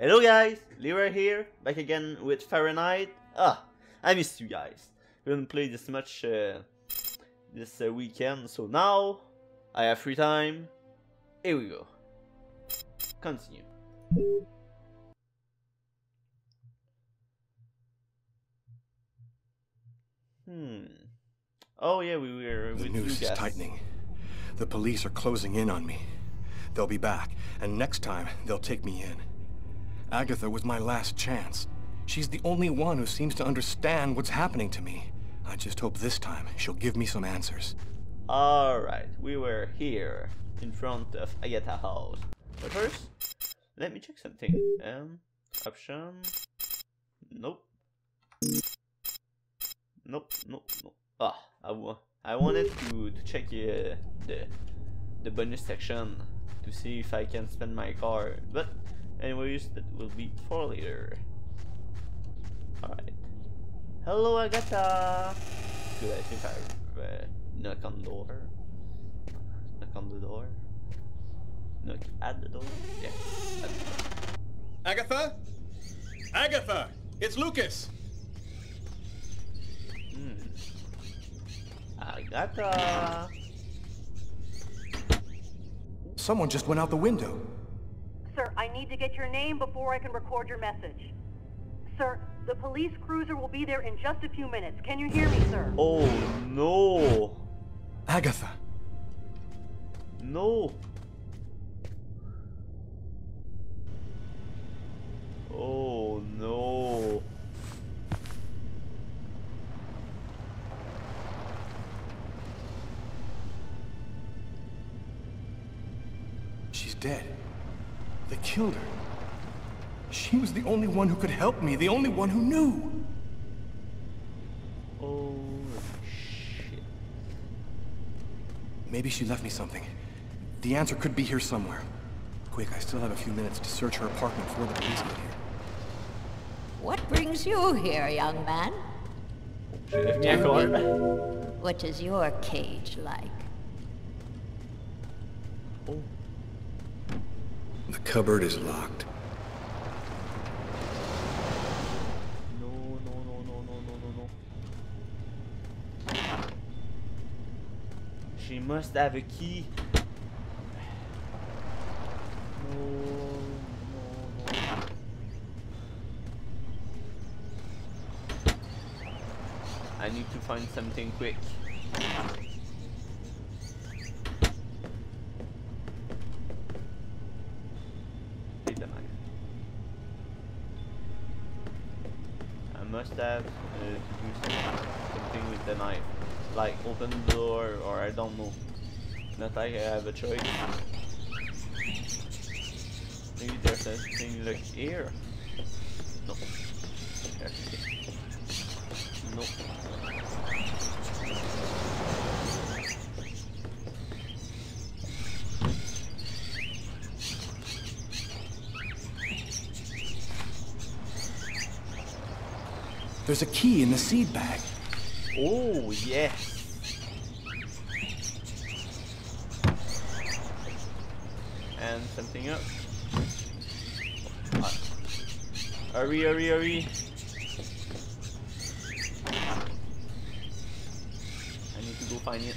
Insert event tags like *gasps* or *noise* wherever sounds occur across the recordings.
Hello guys, Leroy here, back again with Fahrenheit. Ah, I missed you guys. We didn't play this much uh, this uh, weekend, so now I have free time. Here we go. Continue. Hmm. Oh yeah, we were The with noose you is tightening. The police are closing in on me. They'll be back, and next time, they'll take me in. Agatha was my last chance. She's the only one who seems to understand what's happening to me. I just hope this time she'll give me some answers. Alright, we were here in front of Agatha House. But first, let me check something. Um, option. Nope. Nope, nope, nope. Ah, I, wa I wanted to, to check uh, the the bonus section to see if I can spend my card. But, anyways, that will be for later. Alright. Hello, Agatha! Good, I think I uh, knock on the door. Knock on the door. Knock at the door. Yeah. At the door. Agatha? Agatha! It's Lucas! Hmm. Agatha. Someone just went out the window. Sir, I need to get your name before I can record your message. Sir, the police cruiser will be there in just a few minutes. Can you hear me, sir? Oh no. Agatha! No. Oh no. She's dead. They killed her. She was the only one who could help me, the only one who knew. Oh shit. Maybe she left me something. The answer could be here somewhere. Quick, I still have a few minutes to search her apartment before the police get here. What brings you here, young man? J'ai devenu un call. What is your cage like? Oh. The cupboard is locked. No, no, no, no, no, no, no, no. She must have a key. No, no, no. I need to find something quick. Do some, something with the knife. Like open the door or I don't know. Not like I have a choice. Maybe there's something like here. No. Okay. No. There's a key in the seed bag. Oh yes. And something else. Hurry, hurry, hurry. I need to go find it.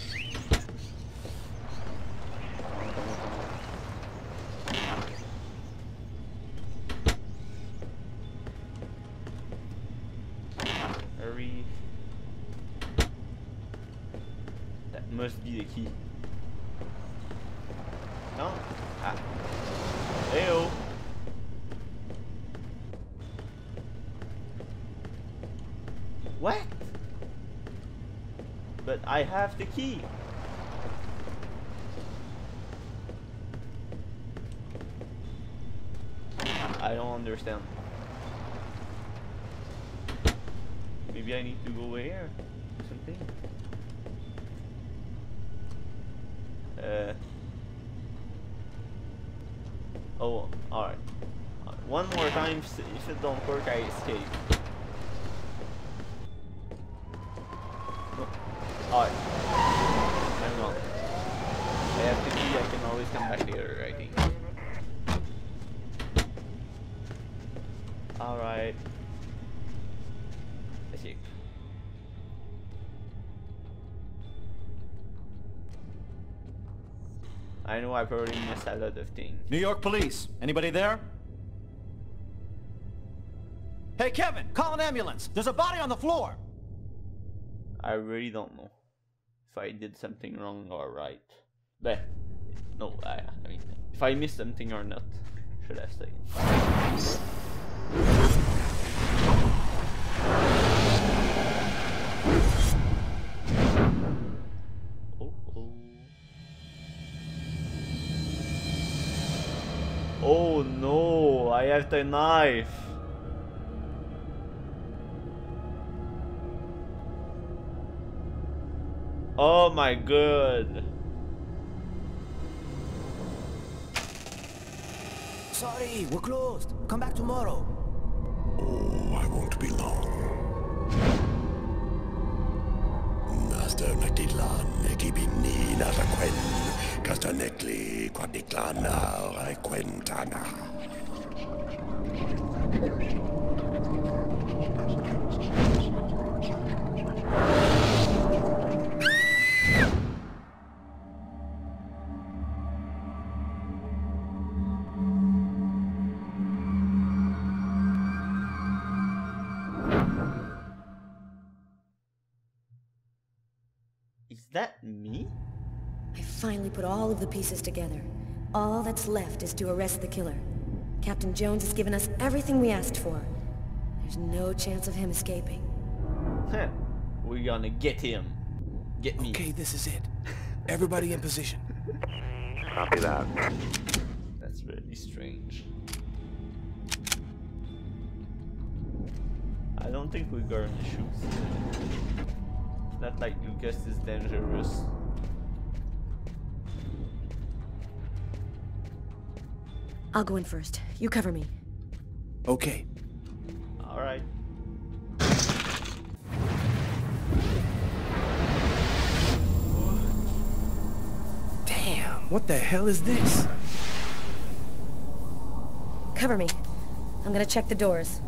The key. I don't understand. Maybe I need to go here. or Something. Uh. Oh, alright. One more time, if it don't work, I escape. I know I probably missed a lot of things. New York Police. Anybody there? Hey, Kevin, call an ambulance. There's a body on the floor. I really don't know if I did something wrong or right. But no, I, I mean, if I missed something or not, should I say? Have the knife. Oh my god. Sorry, we're closed. Come back tomorrow. Oh, I won't be long. Master Nakidlan, Ekibini Natakwen, Castanekli, Quadiklana, Raquentana. Is that me? I finally put all of the pieces together. All that's left is to arrest the killer. Captain Jones has given us everything we asked for. There's no chance of him escaping. Huh. We're gonna get him. Get me. Okay, this is it. Everybody in position. Copy that. That's really strange. I don't think we're gonna shoot. Not like Lucas is dangerous. I'll go in first. You cover me. Okay. Alright. Damn, what the hell is this? Cover me. I'm gonna check the doors.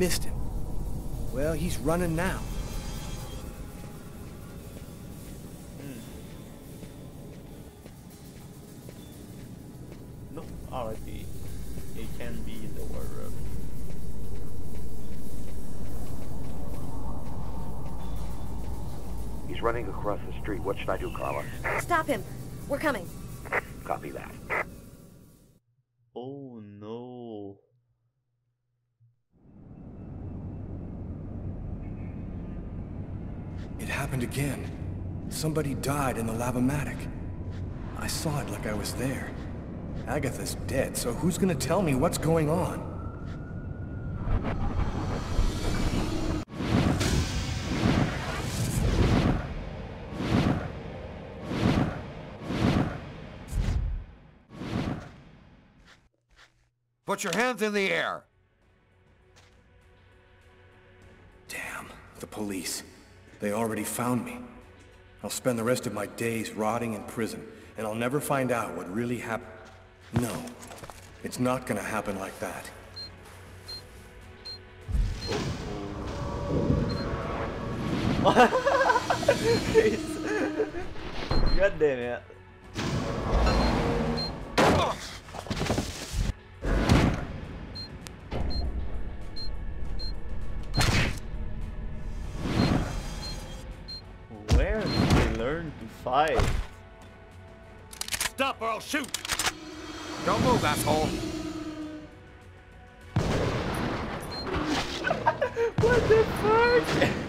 Missed him. Well, he's running now. Hmm. No, alright, he, he can be in the wardrobe. He's running across the street. What should I do, Carla? Stop him. We're coming. Copy that. Oh no. It happened again. Somebody died in the lavomatic. I saw it like I was there. Agatha's dead, so who's gonna tell me what's going on? Put your hands in the air. Damn, the police. They already found me. I'll spend the rest of my days rotting in prison, and I'll never find out what really happened. No, it's not gonna happen like that. *laughs* God damn it. Fight? Stop or I'll shoot. Don't move, asshole. *laughs* What the fuck?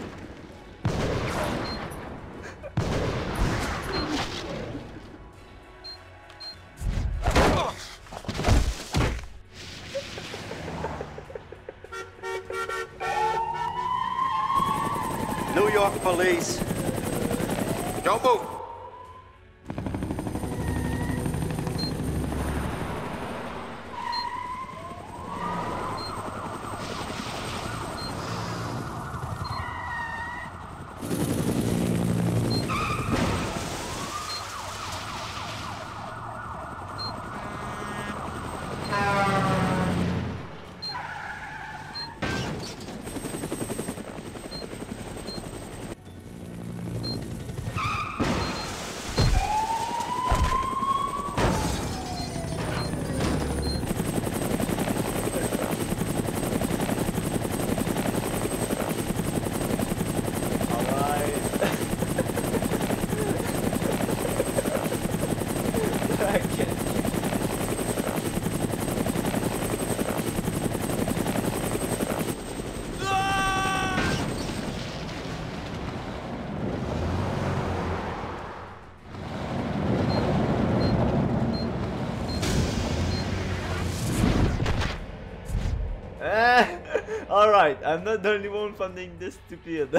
Alright, I'm not the only one finding this stupid.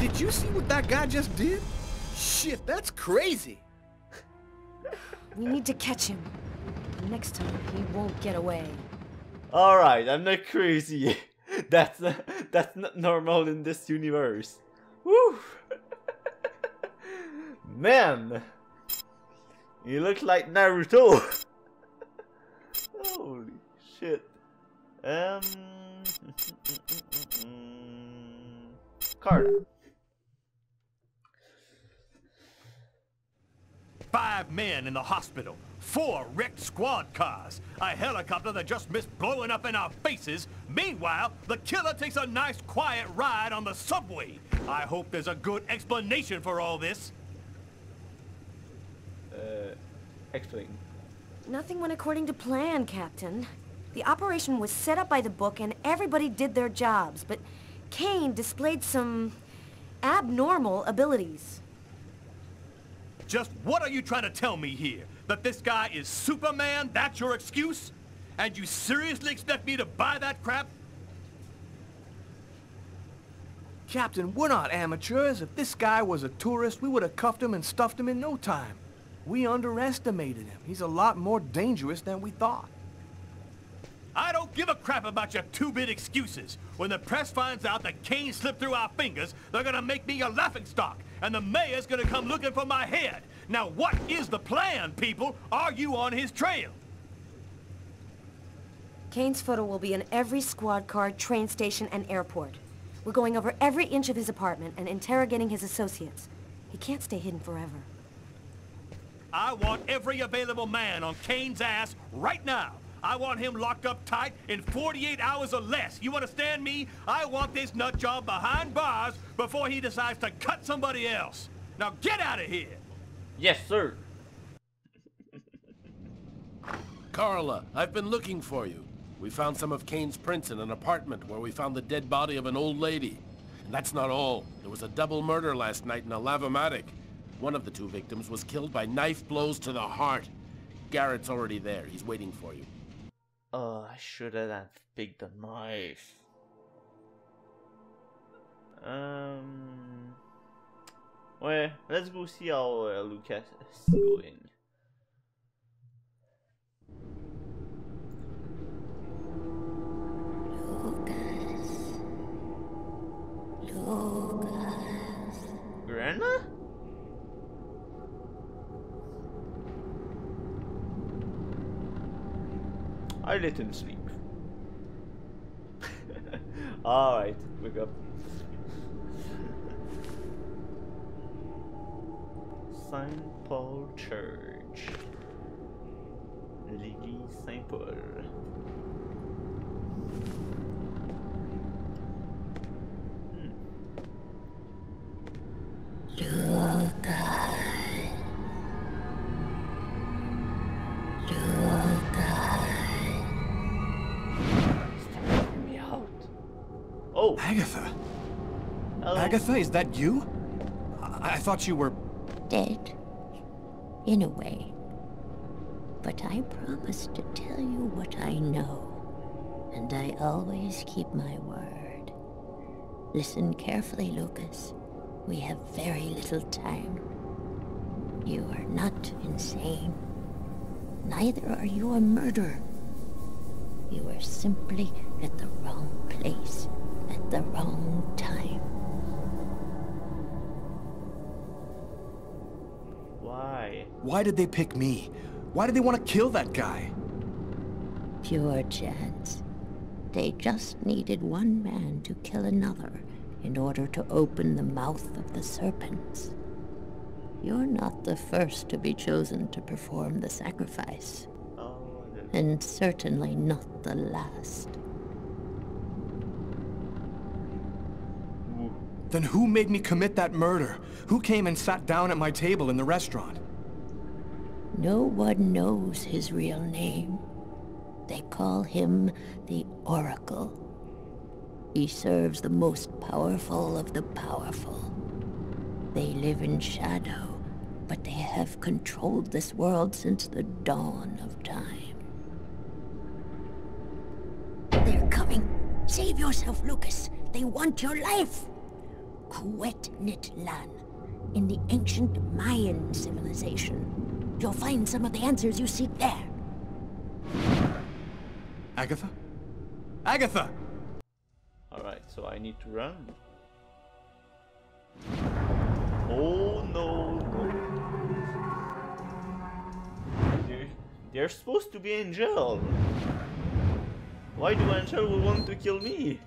Did you see what that guy just did? Shit, that's crazy. *laughs* We need to catch him. Next time, he won't get away. Alright, I'm not crazy. *laughs* that's uh, that's not normal in this universe. Woo! *laughs* Man! You look like Naruto! Holy shit. Um Carter. Five men in the hospital, four wrecked squad cars, a helicopter that just missed blowing up in our faces. Meanwhile, the killer takes a nice quiet ride on the subway. I hope there's a good explanation for all this. Uh explain. Nothing went according to plan, Captain. The operation was set up by the book and everybody did their jobs, but Kane displayed some abnormal abilities. Just what are you trying to tell me here? That this guy is Superman? That's your excuse? And you seriously expect me to buy that crap? Captain, we're not amateurs. If this guy was a tourist, we would have cuffed him and stuffed him in no time. We underestimated him. He's a lot more dangerous than we thought. I don't give a crap about your two-bit excuses. When the press finds out that Kane slipped through our fingers, they're gonna make me a laughingstock, and the mayor's gonna come looking for my head. Now what is the plan, people? Are you on his trail? Kane's photo will be in every squad car, train station, and airport. We're going over every inch of his apartment and interrogating his associates. He can't stay hidden forever. I want every available man on Kane's ass right now. I want him locked up tight in 48 hours or less. You understand me? I want this nut job behind bars before he decides to cut somebody else. Now get out of here. Yes, sir. Carla, I've been looking for you. We found some of Kane's prints in an apartment where we found the dead body of an old lady. And that's not all. There was a double murder last night in a lavomatic. One of the two victims was killed by knife blows to the heart. Garrett's already there. He's waiting for you. Oh, I should have picked the knife. Um. Well, let's go see how uh, Lucas is going. I let him sleep. *laughs* Alright, wake up. Saint Paul Church. L'église Saint Paul. Agatha, is that you? I, I thought you were... Dead. In a way. But I promised to tell you what I know. And I always keep my word. Listen carefully, Lucas. We have very little time. You are not insane. Neither are you a murderer. You are simply at the wrong place at the wrong time. Why? Did they pick me? Why did they want to kill that guy? Pure chance. They just needed one man to kill another in order to open the mouth of the serpents. You're not the first to be chosen to perform the sacrifice. And certainly not the last. Then who made me commit that murder? Who came and sat down at my table in the restaurant? No one knows his real name. They call him the Oracle. He serves the most powerful of the powerful. They live in shadow, but they have controlled this world since the dawn of time. They're coming. Save yourself, Lucas. They want your life. Kuetnitlan, in the ancient Mayan civilization. You'll find some of the answers you seek there. Agatha? Agatha! Alright, so I need to run. Oh no, no. They're, they're supposed to be in jail. Why do Angel will want to kill me?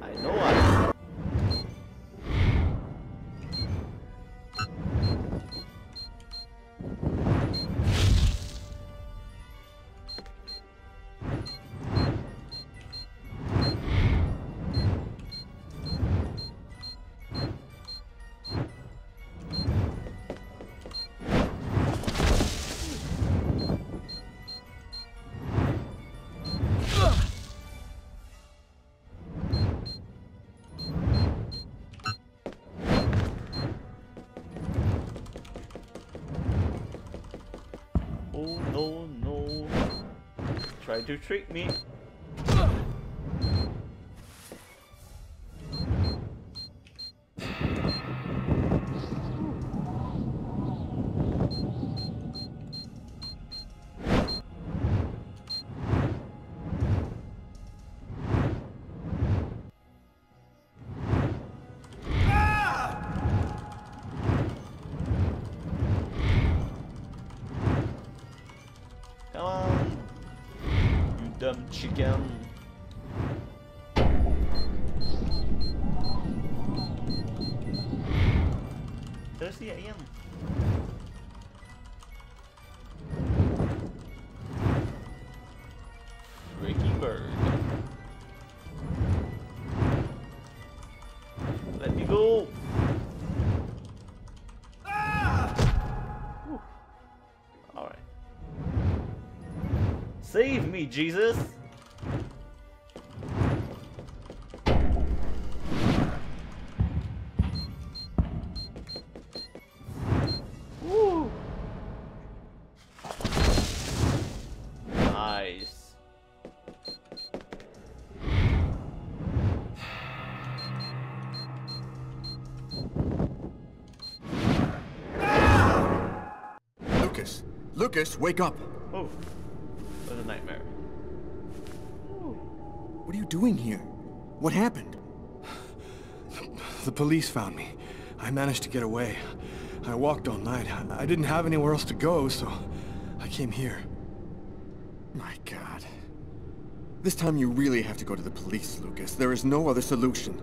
I know I... Try to trick me. Save me, Jesus! Nice. Lucas! Lucas, wake up! Doing here? What happened? The police found me. I managed to get away. I walked all night. I, I didn't have anywhere else to go, so I came here. My god. This time you really have to go to the police, Lucas. There is no other solution.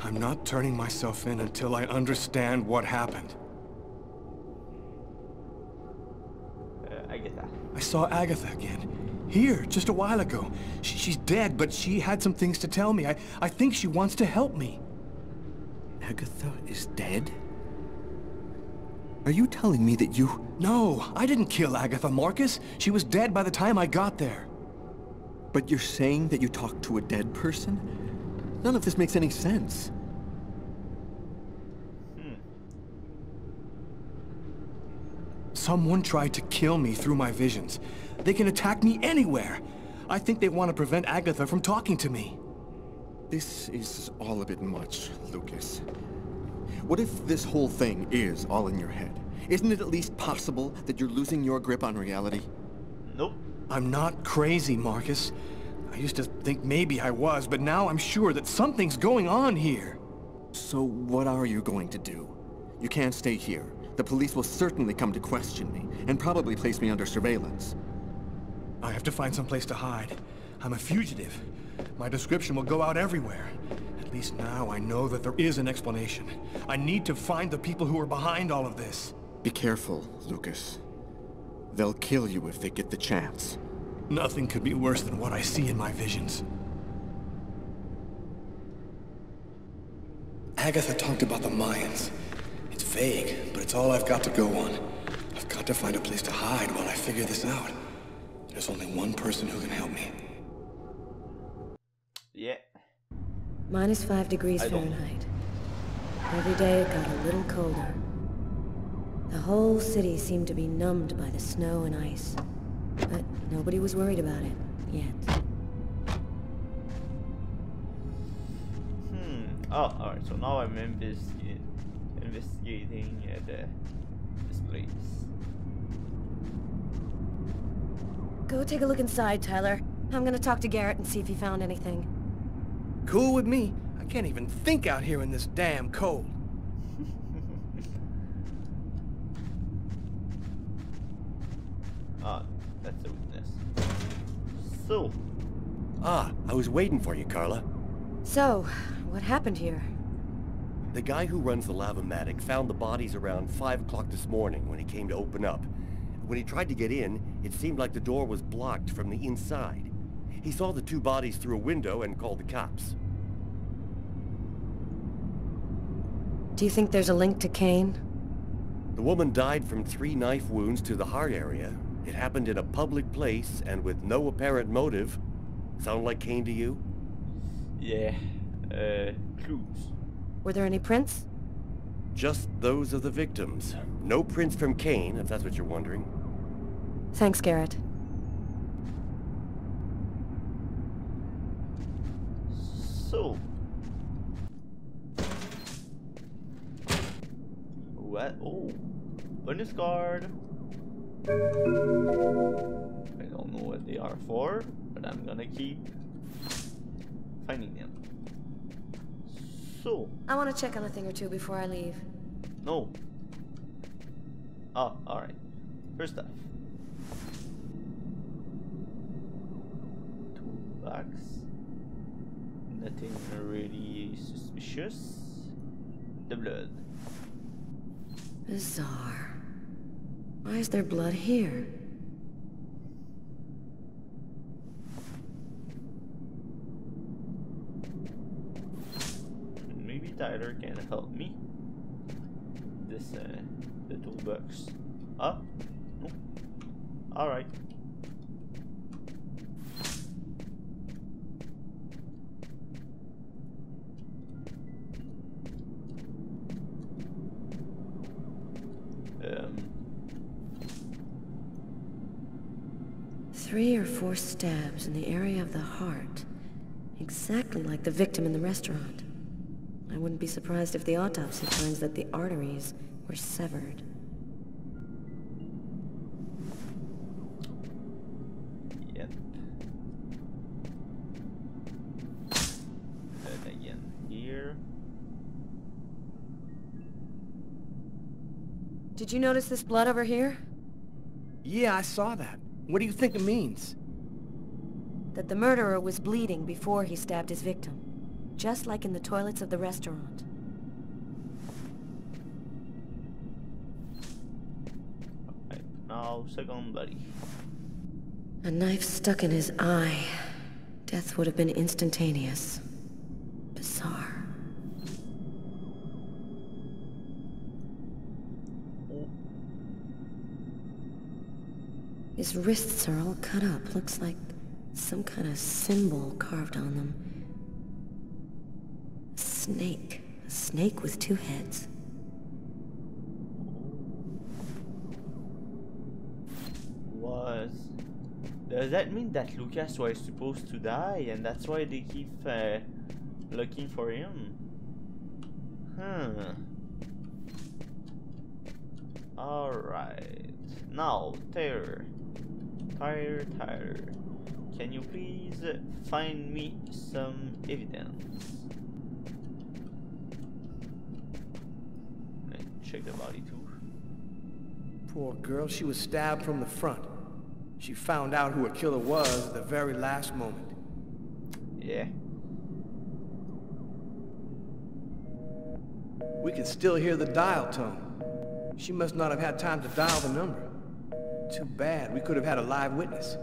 I'm not turning myself in until I understand what happened. Uh, I get that. I saw Agatha again. Here, just a while ago. She, she's dead, but she had some things to tell me. I, I think she wants to help me. Agatha is dead? Are you telling me that you... No, I didn't kill Agatha, Marcus. She was dead by the time I got there. But you're saying that you talked to a dead person? None of this makes any sense. Hmm. Someone tried to kill me through my visions. They can attack me anywhere. I think they want to prevent Agatha from talking to me. This is all a bit much, Lucas. What if this whole thing is all in your head? Isn't it at least possible that you're losing your grip on reality? Nope. I'm not crazy, Marcus. I used to think maybe I was, but now I'm sure that something's going on here. So what are you going to do? You can't stay here. The police will certainly come to question me, and probably place me under surveillance. I have to find some place to hide. I'm a fugitive. My description will go out everywhere. At least now I know that there is an explanation. I need to find the people who are behind all of this. Be careful, Lucas. They'll kill you if they get the chance. Nothing could be worse than what I see in my visions. Agatha talked about the Mayans. It's vague, but it's all I've got to go on. I've got to find a place to hide while I figure this out. There's only one person who can help me. Yeah. Minus five degrees I don't- Fahrenheit. Every day it got a little colder. The whole city seemed to be numbed by the snow and ice. But nobody was worried about it, yet. Hmm. Oh, alright. So now I'm investigating, investigating uh, the this place. Go take a look inside, Tyler. I'm gonna talk to Garrett and see if he found anything. Cool with me. I can't even think out here in this damn cold. *laughs* Ah, that's a weakness. So, Ah, I was waiting for you, Carla. So, what happened here? The guy who runs the Lavomatic found the bodies around 5 o'clock this morning when he came to open up. When he tried to get in, it seemed like the door was blocked from the inside. He saw the two bodies through a window and called the cops. Do you think there's a link to Kane? The woman died from three knife wounds to the heart area. It happened in a public place and with no apparent motive. Sound like Kane to you? yeah. Uh, clues. Were there any prints? Just those of the victims. No prints from Kane, if that's what you're wondering. Thanks, Garrett. So. What? Oh. Bonus card. I don't know what they are for, but I'm gonna keep finding them. So. I want to check on a thing or two before I leave. No. Oh, alright. First off. Nothing really suspicious. The blood. Bizarre. Why is there blood here? Maybe Tyler can help me. This, uh, the bucks. Ah? No. Alright. Um, Three or four stabs in the area of the heart. Exactly like the victim in the restaurant. I wouldn't be surprised if the autopsy finds that the arteries were severed. Yep. Then again here. Did you notice this blood over here? Yeah, I saw that. What do you think it means? That the murderer was bleeding before he stabbed his victim. Just like in the toilets of the restaurant. Right, now second buddy. A knife stuck in his eye. Death would have been instantaneous. Bizarre. His wrists are all cut up. Looks like some kind of symbol carved on them. A snake. A snake with two heads. Was does that mean that Lucas was supposed to die and that's why they keep uh, looking for him? Huh. Alright. Now, tire. Tire, Tyler. Can you please find me some evidence? And check the body too. Poor girl, she was stabbed from the front. She found out who her killer was at the very last moment. Yeah. We can still hear the dial tone. She must not have had time to dial the number. Too bad. We could have had a live witness.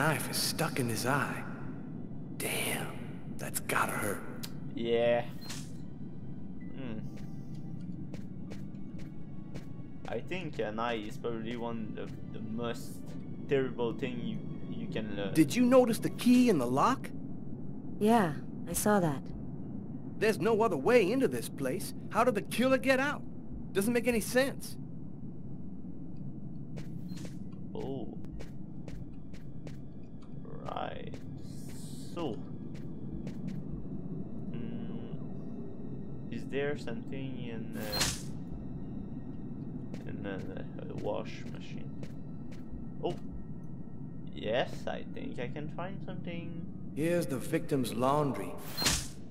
Knife is stuck in his eye. Damn, that's gotta hurt. Yeah. Hmm. I think an eye is probably one of the most terrible thing you you can learn. Did you notice the key in the lock? Yeah, I saw that. There's no other way into this place. How did the killer get out? Doesn't make any sense. There something in uh, in uh, a wash machine? Oh. Yes, I think I can find something. Here's the victim's laundry.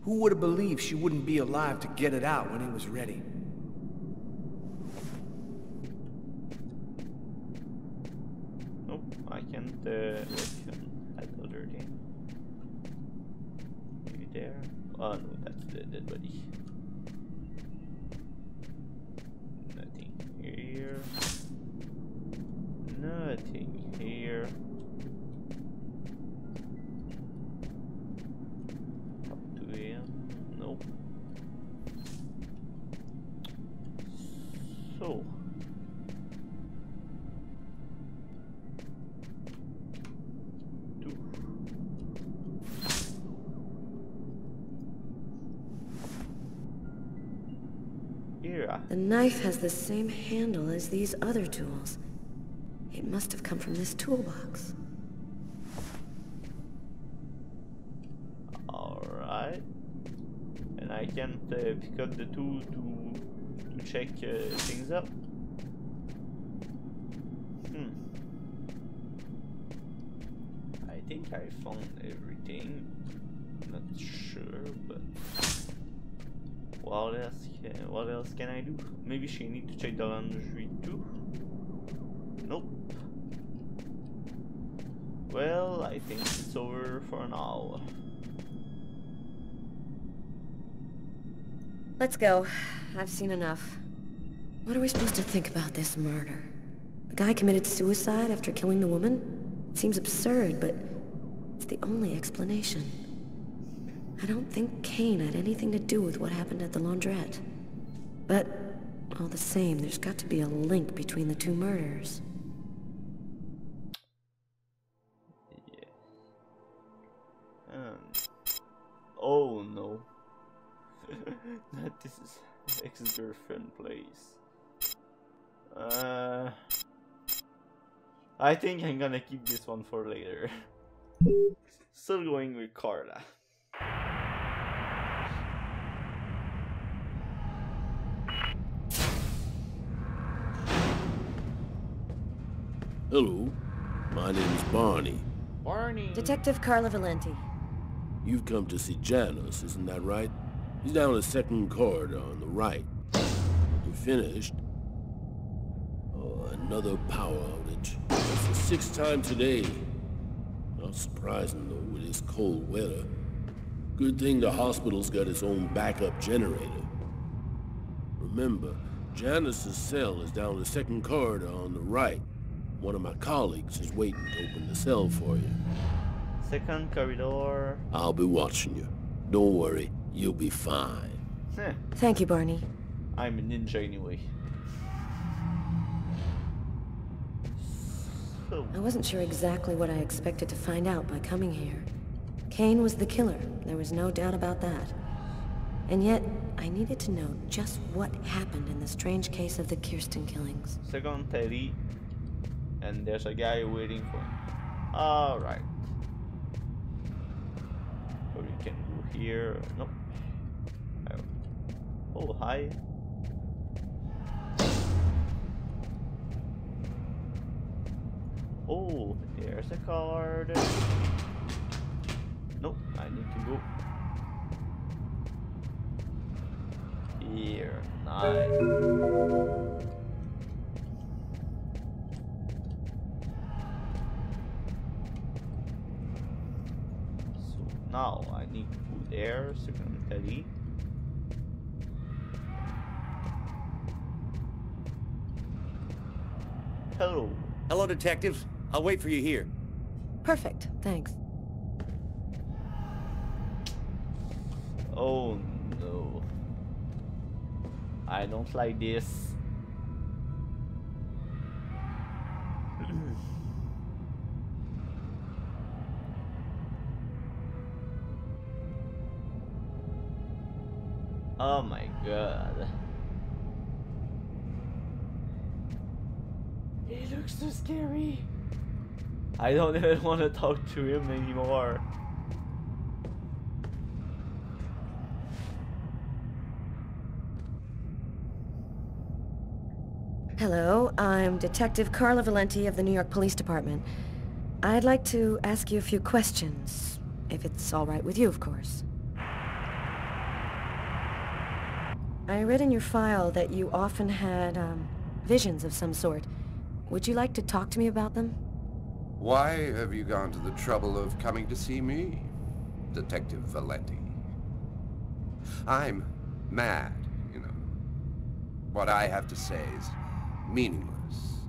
Who would have believed she wouldn't be alive to get it out when it was ready? Nope, I can't uh, knife has the same handle as these other tools. It must have come from this toolbox. Alright. And I can't uh, pick up the tool to to check uh, things up. Hmm. I think I found everything. Not sure, but what else? Can, what else can I do? Maybe she need to check the laundry too. Nope. Well, I think it's over for now. Let's go. I've seen enough. What are we supposed to think about this murder? The guy committed suicide after killing the woman? It seems absurd, but it's the only explanation. I don't think Kane had anything to do with what happened at the laundrette. But, all the same, there's got to be a link between the two murders. Um, oh no. *laughs* This is ex-girlfriend place. Uh, I think I'm gonna keep this one for later. *laughs* Still going with Carla. Hello, my name's Barney. Barney. Detective Carla Valenti. You've come to see Janus, isn't that right? He's down the second corridor on the right. You finished? Oh, another power outage. It's the sixth time today. Not surprising, though, with this cold weather. Good thing the hospital's got its own backup generator. Remember, Janus's cell is down the second corridor on the right. One of my colleagues is waiting to open the cell for you. Second corridor. I'll be watching you. Don't worry, you'll be fine. Heh, Thank you, Barney. I'm a ninja anyway. So, I wasn't sure exactly what I expected to find out by coming here. Kane was the killer, there was no doubt about that. And yet, I needed to know just what happened in the strange case of the Kirsten killings. second Teddy. And there's a guy waiting for him. Alright. So we can go here. Nope. Oh, Oh, hi. Oh, there's a card. Nope, I need to go here. Nice. Now I need to go there, secondary. Hello. Hello, detectives. I'll wait for you here. Perfect, thanks. Oh no. I don't like this. *clears throat* oh my god. He looks so scary. I don't *laughs* even want to talk to him anymore. Hello, I'm Detective Carla Valenti of the New York Police Department. I'd like to ask you a few questions, if it's all right with you, of course. I read in your file that you often had, um, visions of some sort. Would you like to talk to me about them? Why have you gone to the trouble of coming to see me, Detective Valenti? I'm mad, you know. What I have to say is meaningless.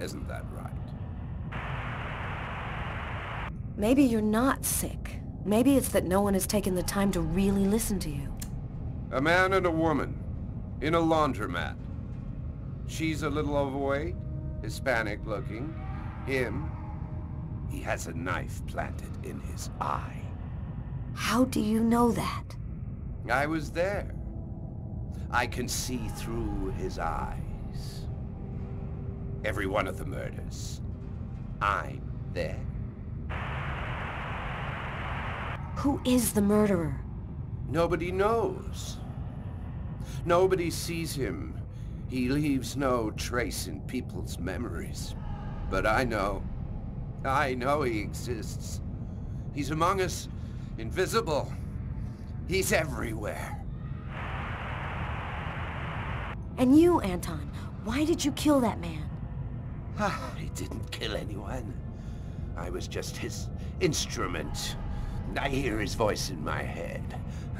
Isn't that right? Maybe you're not sick. Maybe it's that no one has taken the time to really listen to you. A man and a woman in a laundromat. She's a little overweight, Hispanic looking. Him, he has a knife planted in his eye. How do you know that? I was there. I can see through his eyes. Every one of the murders. I'm there. Who is the murderer? Nobody knows. Nobody sees him. He leaves no trace in people's memories. But I know. I know he exists. He's among us, invisible. He's everywhere. And you, Anton, why did you kill that man? Ah, I didn't kill anyone. I was just his instrument. I hear his voice in my head,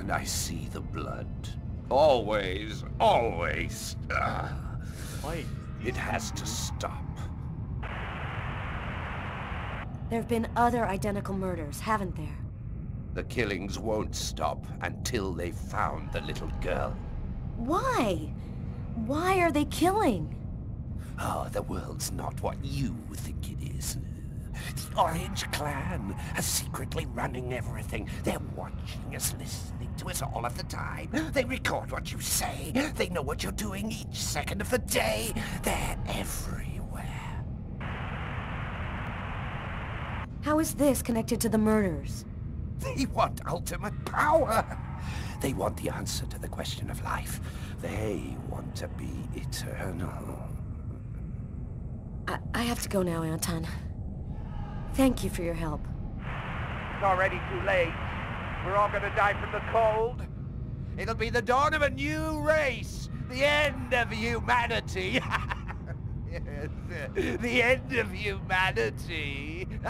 and I see the blood. Always, always. Ah. Why? It has to stop. There have been other identical murders, haven't there? The killings won't stop until they've found the little girl. Why? Why are they killing? Oh, the world's not what you think it is. The Orange Clan are secretly running everything. They're watching us, listening to us all of the time. They record what you say. They know what you're doing each second of the day. They're everywhere. How is this connected to the murders? They want ultimate power. They want the answer to the question of life. They want to be eternal. I, I have to go now, Anton. Thank you for your help. It's already too late. We're all gonna die from the cold. It'll be the dawn of a new race. The end of humanity. *laughs* yes, the end of humanity. *laughs*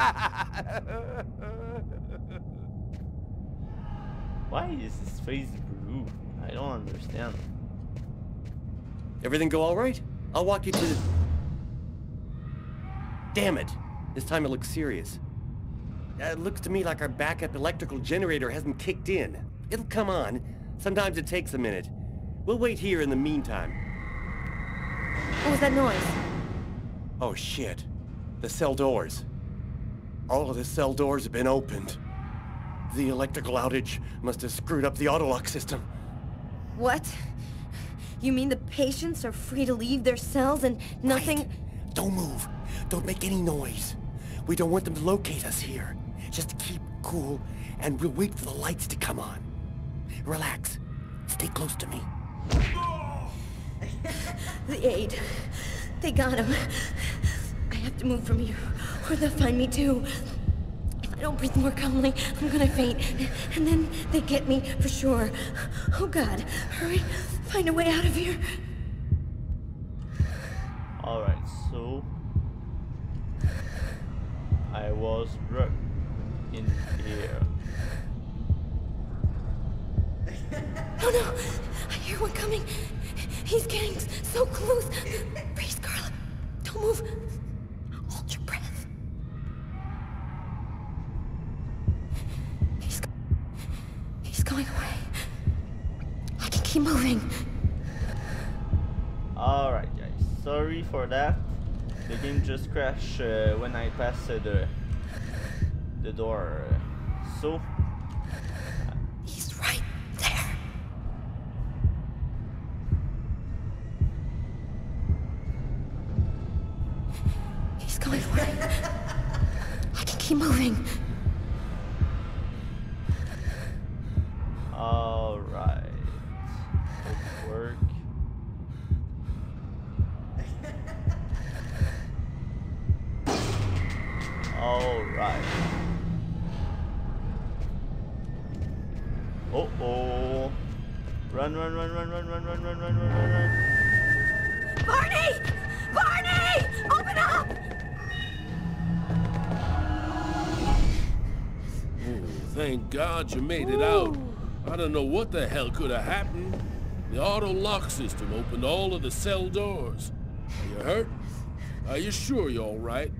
Why is his face blue? I don't understand. Everything go all right? I'll walk you to the... Damn it! This time it looks serious. It looks to me like our backup electrical generator hasn't kicked in. It'll come on. Sometimes it takes a minute. We'll wait here in the meantime. What was that noise? Oh shit. The cell doors. All of the cell doors have been opened. The electrical outage must have screwed up the autolock system. What? You mean the patients are free to leave their cells and nothing... Don't move. Don't make any noise. We don't want them to locate us here. Just keep cool, and we'll wait for the lights to come on. Relax. Stay close to me. *laughs* The aid. They got him. I have to move from here, or they'll find me too. If I don't breathe more calmly, I'm gonna faint. And then they get me for sure. Oh god, hurry. Find a way out of here. Alright, so I was right in here. No, no! I hear one coming! He's getting so close! Freeze, Carla! Don't move! Hold your breath! He's... He's going away. I can keep moving. Alright guys, sorry for that. The game just crashed uh, when I passed uh, the the door. Uh, so He's right there. He's going for it. I can keep moving. God you made it out. I don't know what the hell could have happened. The auto lock system opened all of the cell doors. Are you hurt? Are you sure you're all right?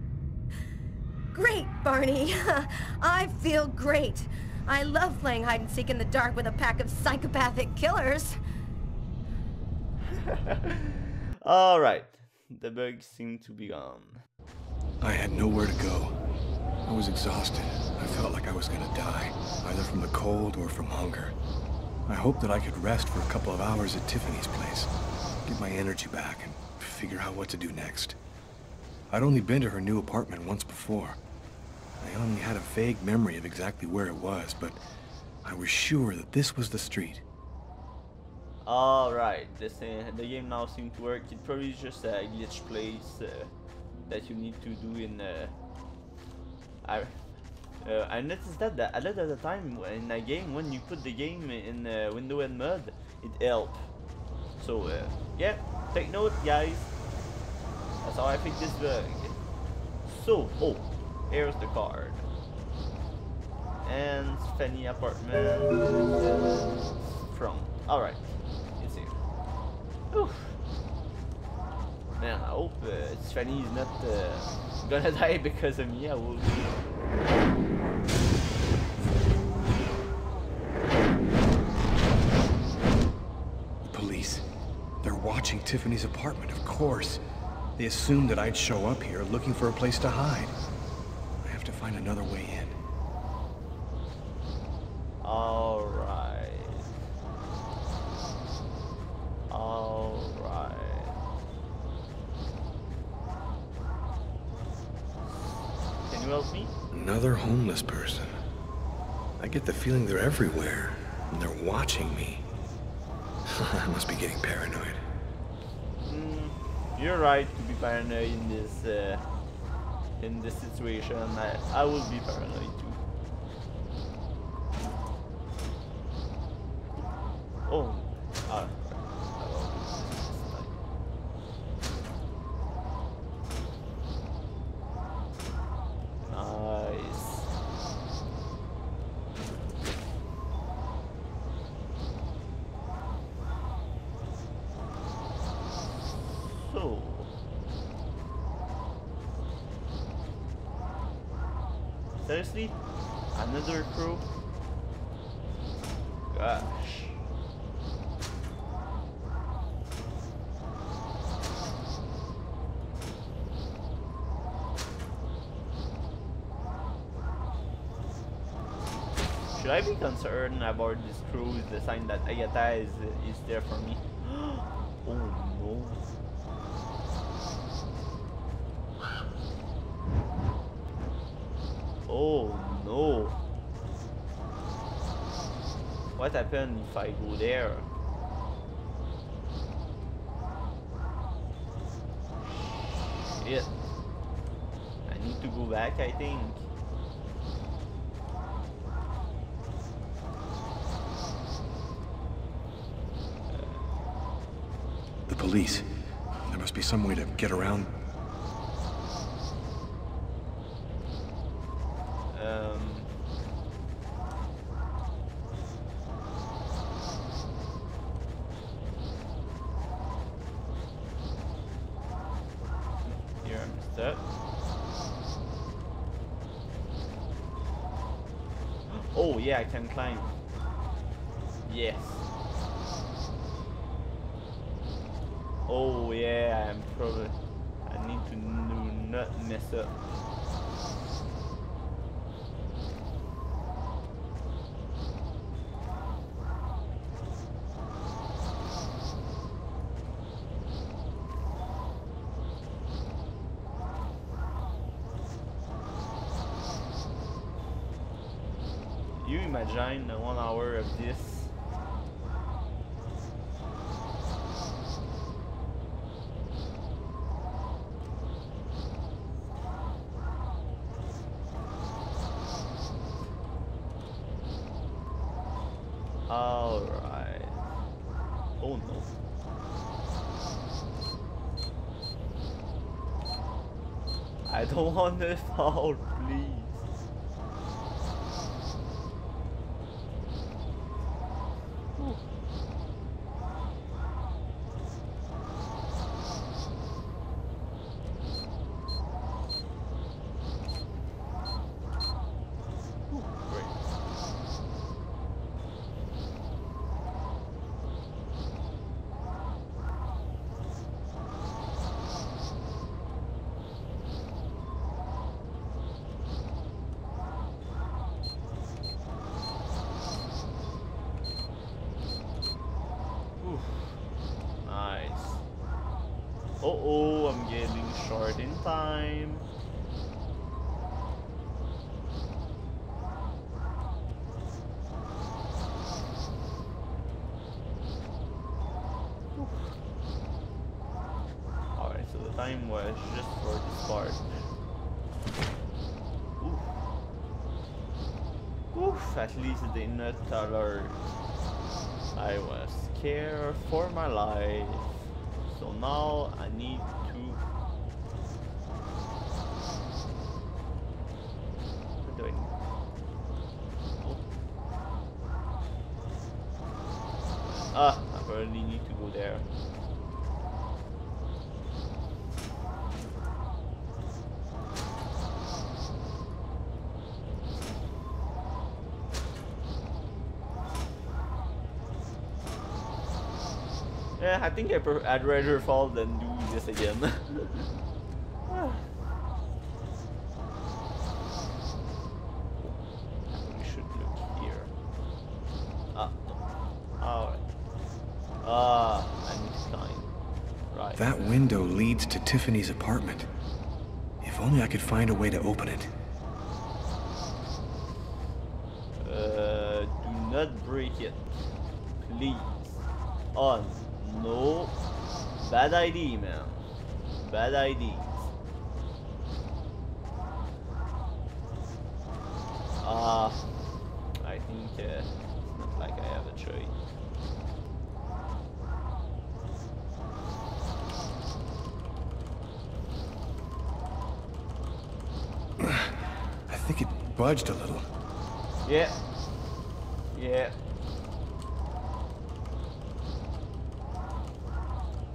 Great, Barney. *laughs* I feel great. I love playing hide and seek in the dark with a pack of psychopathic killers. *laughs* Alright. The bugs seem to be gone. I had nowhere to go. I was exhausted. I felt like I was gonna die, either from the cold or from hunger. I hoped that I could rest for a couple of hours at Tiffany's place, get my energy back, and figure out what to do next. I'd only been to her new apartment once before. I only had a vague memory of exactly where it was, but I was sure that this was the street. Alright, the game now seems to work. It probably is just a glitch place uh, that you need to do in. Uh, I uh, I noticed that, that a lot of the time in a game when you put the game in uh, window and mud, it helps. So uh, yeah, take note, guys. That's how I fix this bug. So oh, here's the card. And Fanny apartment from. Alright, it's here. Oof. Man, I hope uh, Fanny is not uh, gonna *laughs* die because of me. I will Tiffany's apartment, of course. They assumed that I'd show up here looking for a place to hide. I have to find another way in. Alright. Alright. Can you help me? Another homeless person. I get the feeling they're everywhere, and they're watching me. *laughs* I must be getting paranoid. You're right to be paranoid in this uh, in this situation. I I will be paranoid too. Oh, alright. Nice. So. Seriously? Another crew? Gosh. Should I be concerned about this crew? Is the sign that Agatha is is there for me? *gasps* oh no. Oh no. What happens if I go there? Shit. I need to go back, I think. Police. There must be some way to get around. Um, here I'm. Oh yeah, I can climb. Yes. Oh yeah, I'm probably. I need to do not mess up. You imagine one hour of this Alright. Oh no. I don't *laughs* want to fall, please. Oof. Nice. Uh oh, I'm getting short in time. Alright, so the time was just for this part. Oof. Least they not alert. I was scared for my life. So now I need to. What do I need? Ah, I probably need to go there. Yeah, I think I I'd rather fall than do this again. *laughs* we should look here. Ah, no. Alright. Ah, I need. Right. That window leads to Tiffany's apartment. If only I could find a way to open it. Uh, do not break it. Please. Oh, no. Bad idea, man. Bad idea. Ah, I think uh, it's not like I have a choice. I think it budged a little. Yeah. Yeah.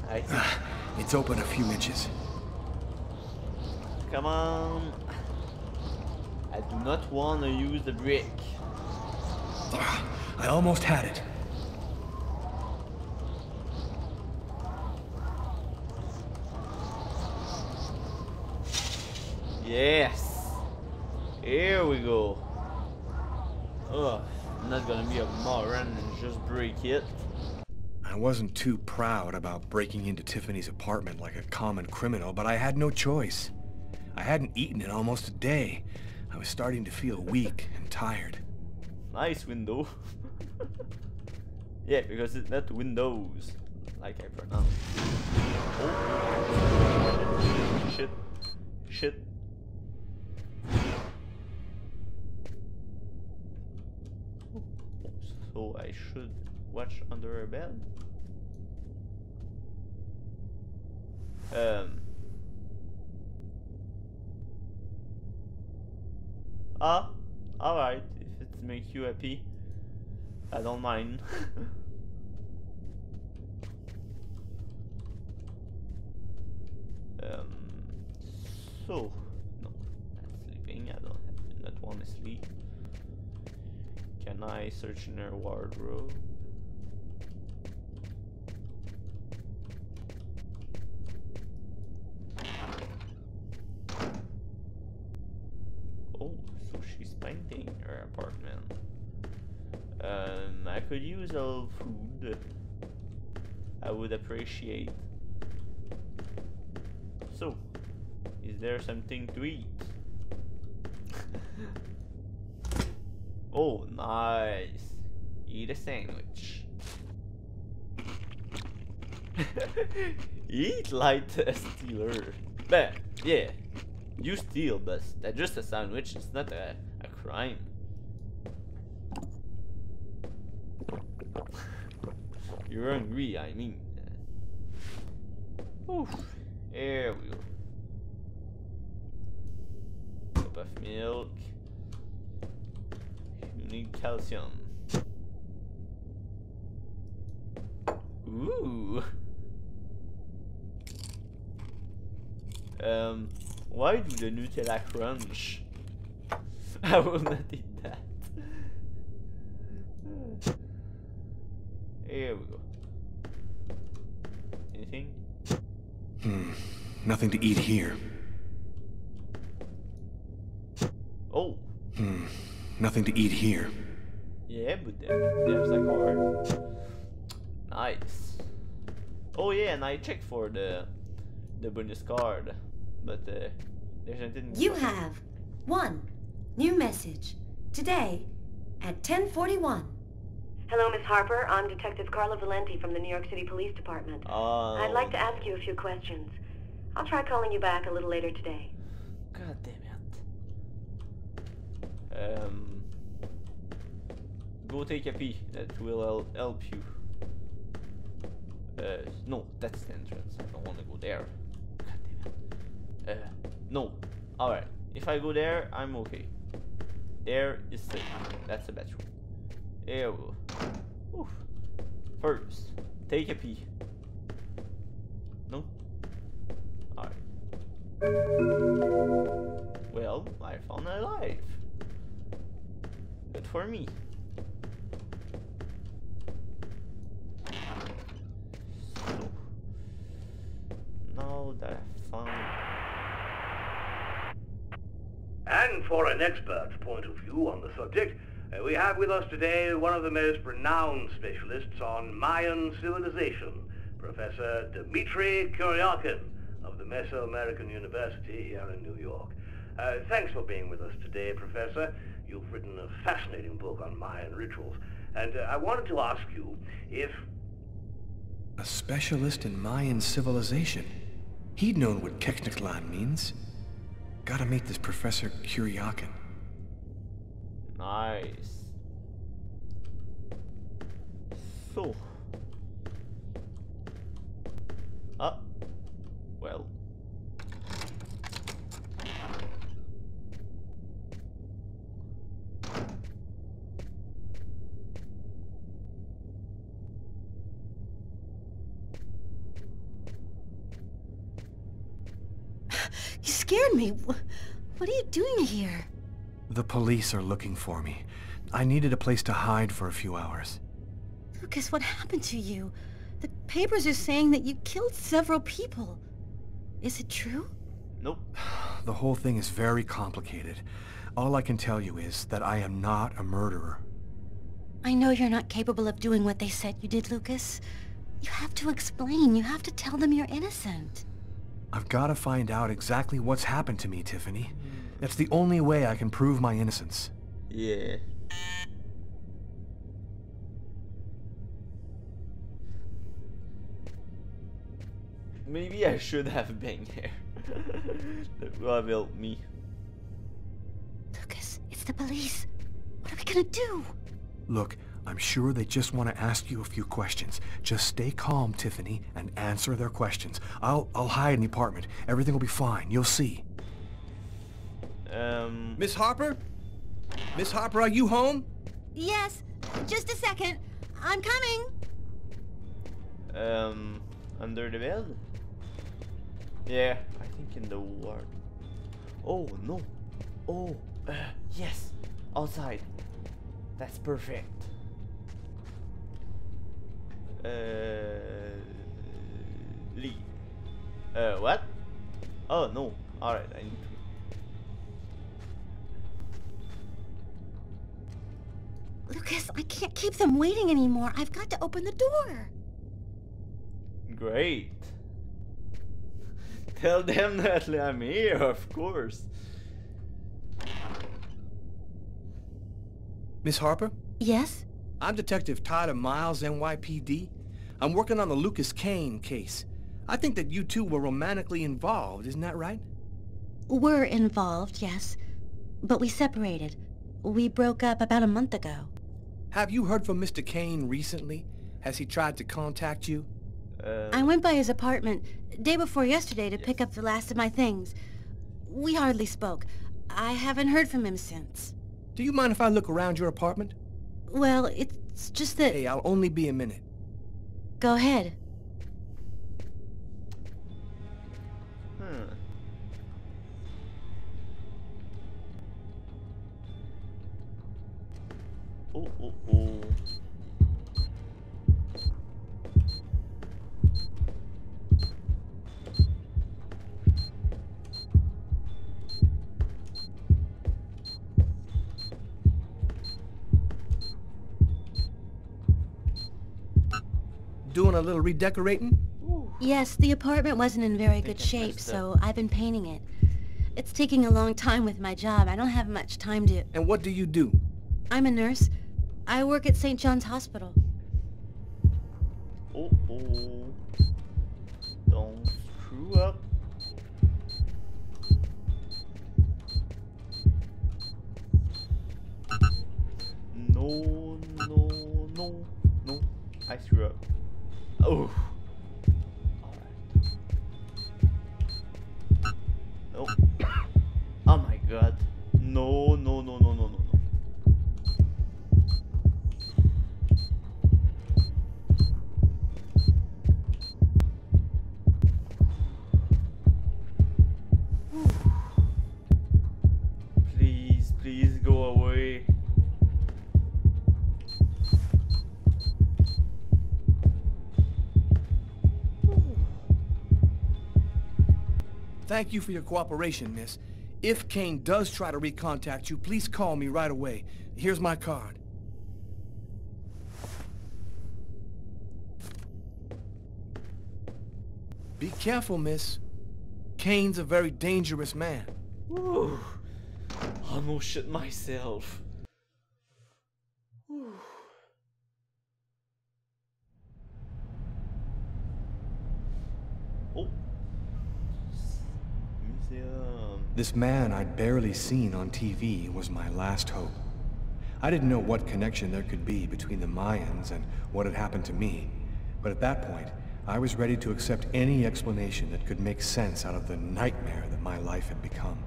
I think. It's open a few inches. Come on. I do not want to brick. I almost had it. Yes. Here we go. Ugh. I'm not gonna be a moron and just break it. I wasn't too proud about breaking into Tiffany's apartment like a common criminal, but I had no choice. I hadn't eaten in almost a day. I was starting to feel weak and tired. Nice window. *laughs* yeah, because it's not windows, like I pronounce. Oh. Shit. Shit. So I should watch under a bed? Um. Ah, alright, if it makes you happy. I don't mind. *laughs* um, so, no, not sleeping, I don't have, not want to sleep. Can I search in her wardrobe? same thing, her apartment. Um, I could use a little food. I would appreciate. So, is there something to eat? *laughs* oh, nice. Eat a sandwich. *laughs* Eat like a stealer. But, yeah. You steal, but that's just a sandwich. It's not a, a crime. You're hungry, I mean. Oof. There we go. Cup of milk. You need calcium. Ooh. Um, why do the Nutella crunch? *laughs* I will not eat that. Here we go. Anything? Hmm. Nothing to eat here. Oh. Hmm. Nothing to eat here. Yeah, but there, there's a card. Nice. Oh yeah, and I checked for the the bonus card, but uh, there's nothing. You have one new message today at 1041. Hello, Miss Harper. I'm Detective Carla Valenti from the New York City Police Department. Oh. I'd like to ask you a few questions. I'll try calling you back a little later today. God damn it. Um. Go take a pee. That will help you. Uh, no, that's the entrance. I don't want to go there. God damn it. Uh, no. Alright. If I go there, I'm okay. There is safe. That's the bedroom. We. Oof. First, take a pee. No? Alright. Well, I found a life. Good for me. So, now that I found And for an expert's point of view on the subject, uh, we have with us today one of the most renowned specialists on Mayan civilization, Professor Dmitry Kuryakin of the Mesoamerican University here in New York. Uh, thanks for being with us today, Professor. You've written a fascinating book on Mayan rituals, and uh, I wanted to ask you if A specialist in Mayan civilization. He'd known what Kekniklan means. Gotta meet this Professor Kuryakin. Nice. So. Ah. Well. You scared me. Wh- What are you doing here? The police are looking for me. I needed a place to hide for a few hours. Lucas, what happened to you? The papers are saying that you killed several people. Is it true? Nope. *sighs* The whole thing is very complicated. All I can tell you is that I am not a murderer. I know you're not capable of doing what they said you did, Lucas. You have to explain. You have to tell them you're innocent. I've got to find out exactly what's happened to me, Tiffany. Hmm. That's the only way I can prove my innocence. Yeah. Maybe I should have been here. that would have helped me. Lucas, it's the police. What are we gonna do? Look, I'm sure they just want to ask you a few questions. Just stay calm, Tiffany, and answer their questions. I'll I'll hide in the apartment. Everything will be fine. You'll see. Um. Miss Harper? Miss Harper, are you home? Yes, just a second. I'm coming. Um. Under the bed? Yeah, I think in the ward. Oh no. Oh, uh, *sighs* yes. Outside. That's perfect. Uh, leave. Uh, what? Oh no. Alright, I need Lucas, I can't keep them waiting anymore. I've got to open the door. Great. Tell them that I'm here, of course. Miss Harper? Yes? I'm Detective Tyler Miles, NYPD. I'm working on the Lucas Kane case. I think that you two were romantically involved, isn't that right? We're involved, yes. But we separated. We broke up about a month ago. Have you heard from Mr. Kane recently? Has he tried to contact you? Uh, I went by his apartment day before yesterday to pick up the last of my things. We hardly spoke. I haven't heard from him since. Do you mind if I look around your apartment? Well, it's just that... Hey, I'll only be a minute. Go ahead. A little redecorating? Yes, the apartment wasn't in very good shape, so I've been painting it. It's taking a long time with my job. I don't have much time to... And what do you do? I'm a nurse. I work at St. John's Hospital. Oh, oh. Don't screw up. Thank you for your cooperation, miss. If Kane does try to recontact you, please call me right away. Here's my card. Be careful, miss. Kane's a very dangerous man. Whew. Almost shit myself. This man I'd barely seen on TV was my last hope. I didn't know what connection there could be between the Mayans and what had happened to me, but at that point, I was ready to accept any explanation that could make sense out of the nightmare that my life had become.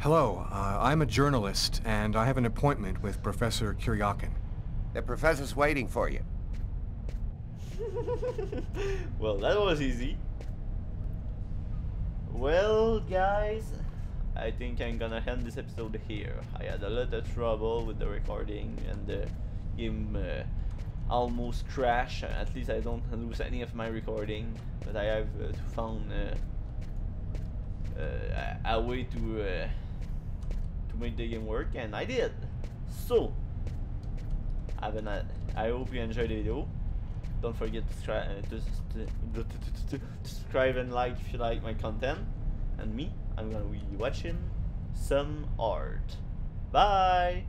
Hello, uh, I'm a journalist, and I have an appointment with Professor Kuryakin. The professor's waiting for you. *laughs* well, that was easy. Well, guys, I think I'm gonna end this episode here. I had a lot of trouble with the recording and the game uh, almost crashed. At least I don't lose any of my recording, but I have uh, to found uh, uh, a, way to uh, to make the game work, and I did. So, have I hope you enjoyed the video. Don't forget to, try, uh, to, subscribe and like if you like my content. And me, I'm gonna be watching some art. Bye!